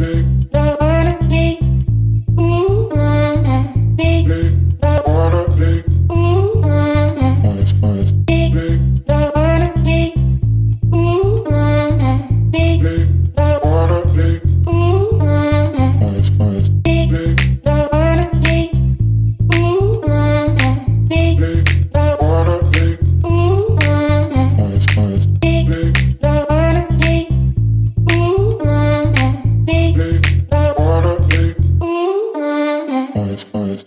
baby. We'll.